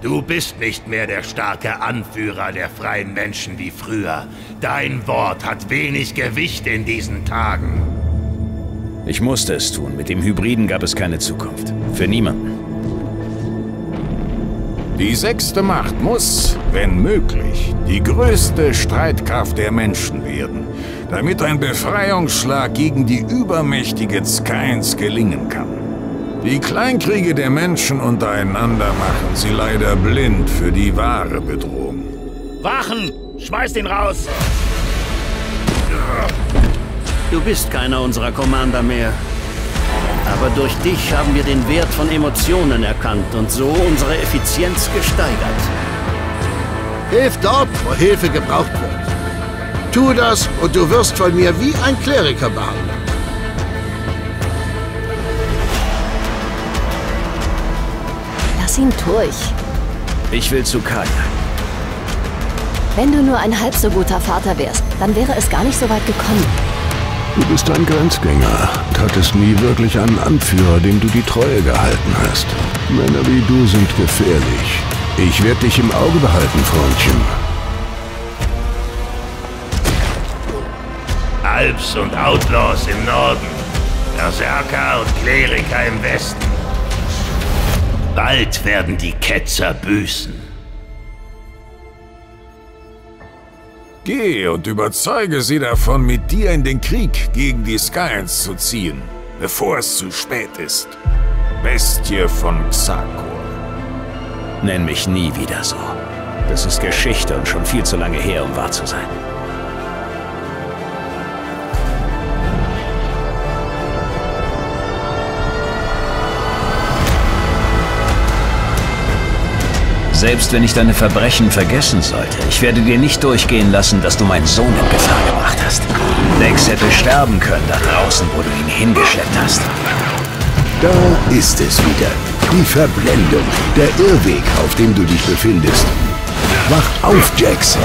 Du bist nicht mehr der starke Anführer der freien Menschen wie früher. Dein Wort hat wenig Gewicht in diesen Tagen. Ich musste es tun. Mit dem Hybriden gab es keine Zukunft. Für niemanden. Die sechste Macht muss, wenn möglich, die größte Streitkraft der Menschen werden, damit ein Befreiungsschlag gegen die übermächtige Skynes gelingen kann. Die Kleinkriege der Menschen untereinander machen sie leider blind für die wahre Bedrohung. Wachen! Schmeißt ihn raus! Du bist keiner unserer Commander mehr. Aber durch dich haben wir den Wert von Emotionen erkannt und so unsere Effizienz gesteigert. Hilf dort, wo Hilfe gebraucht wird. Tu das und du wirst von mir wie ein Kleriker behandelt. Ihn durch. Ich will zu Kaya. Wenn du nur ein halb so guter Vater wärst, dann wäre es gar nicht so weit gekommen. Du bist ein Grenzgänger und hattest nie wirklich einen Anführer, dem du die Treue gehalten hast. Männer wie du sind gefährlich. Ich werde dich im Auge behalten, Freundchen. Alps und Outlaws im Norden. Berserker und Kleriker im Westen. Bald werden die Ketzer büßen. Geh und überzeuge sie davon, mit dir in den Krieg gegen die Skyans zu ziehen, bevor es zu spät ist. Bestie von Xakor. Nenn mich nie wieder so. Das ist Geschichte und schon viel zu lange her, um wahr zu sein. Selbst wenn ich deine Verbrechen vergessen sollte, ich werde dir nicht durchgehen lassen, dass du meinen Sohn in Gefahr gebracht hast. Dex hätte sterben können da draußen, wo du ihn hingeschleppt hast. Da ist es wieder. Die Verblendung. Der Irrweg, auf dem du dich befindest. Wach auf, Jax.